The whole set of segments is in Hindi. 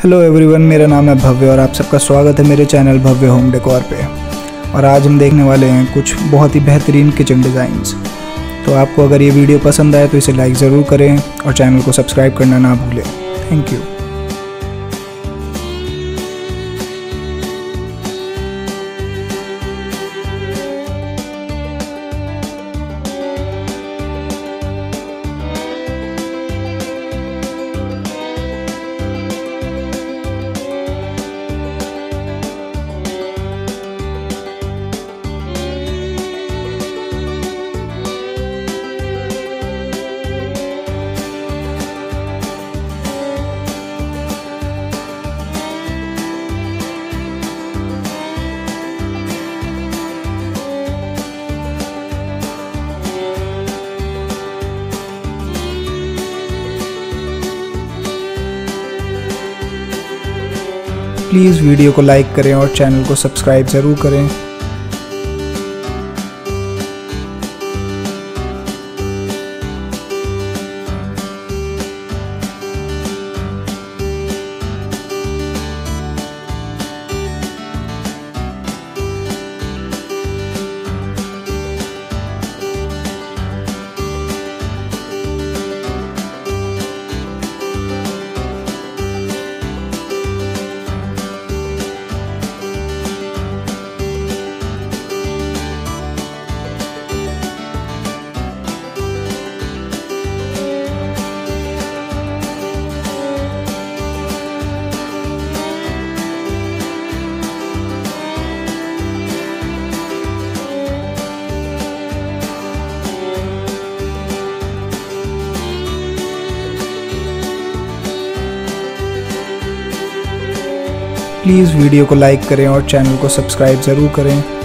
हेलो एवरीवन मेरा नाम है भव्य और आप सबका स्वागत है मेरे चैनल भव्य होम डेकोर पे। और आज हम देखने वाले हैं कुछ बहुत ही बेहतरीन किचन डिज़ाइंस तो आपको अगर ये वीडियो पसंद आए तो इसे लाइक ज़रूर करें और चैनल को सब्सक्राइब करना ना भूलें। थैंक यू प्लीज़ वीडियो को लाइक करें और चैनल को सब्सक्राइब ज़रूर करें। प्लीज़ वीडियो को लाइक करें और चैनल को सब्सक्राइब ज़रूर करें।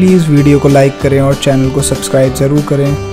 प्लीज़ वीडियो को लाइक करें और चैनल को सब्सक्राइब ज़रूर करें।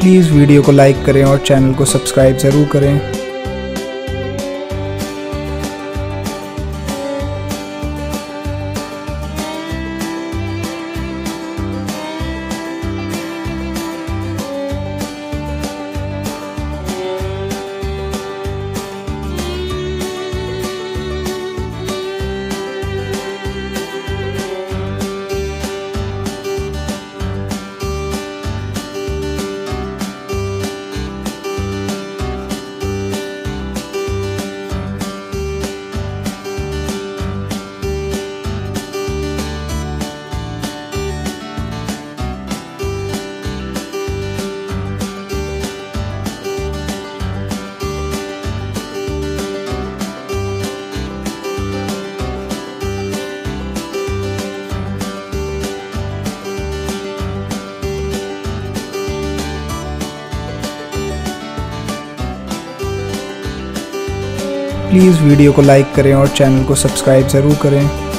प्लीज़ वीडियो को लाइक करें और चैनल को सब्सक्राइब ज़रूर करें। प्लीज़ वीडियो को लाइक करें और चैनल को सब्सक्राइब ज़रूर करें।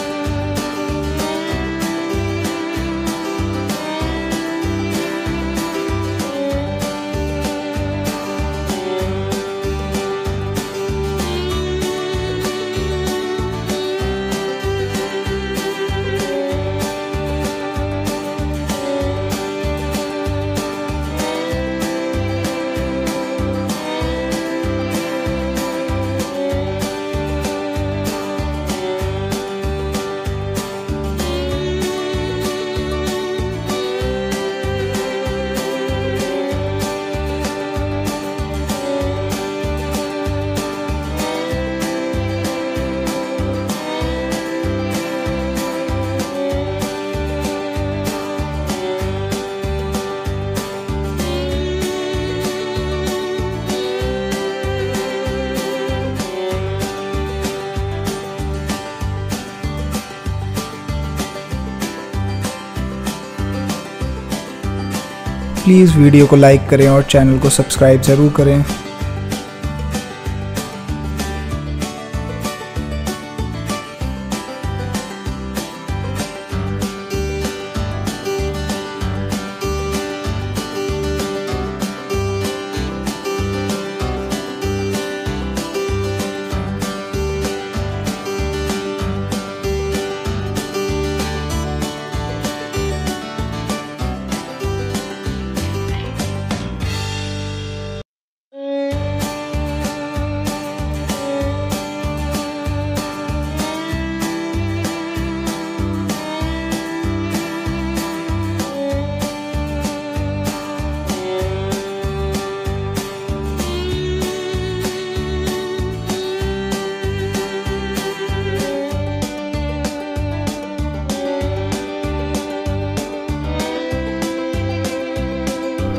प्लीज़ वीडियो को लाइक करें और चैनल को सब्सक्राइब ज़रूर करें।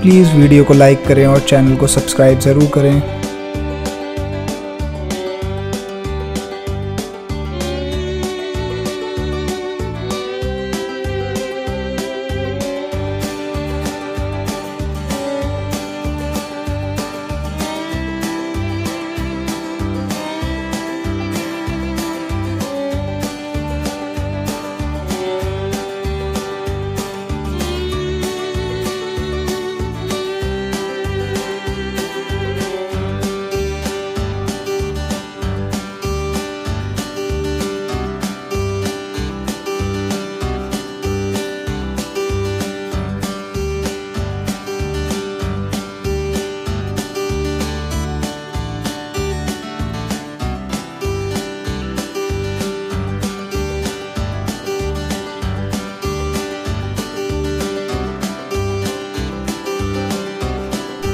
प्लीज़ वीडियो को लाइक करें और चैनल को सब्सक्राइब ज़रूर करें।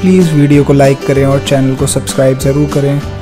प्लीज़ वीडियो को लाइक करें और चैनल को सब्सक्राइब ज़रूर करें।